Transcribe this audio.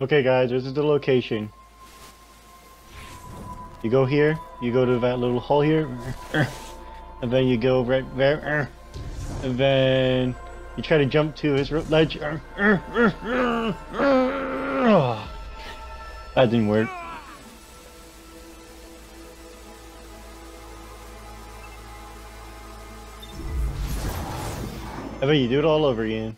Okay, guys, this is the location. You go here, you go to that little hole here, and then you go right there, and then you try to jump to this ledge. That didn't work. I bet you do it all over again.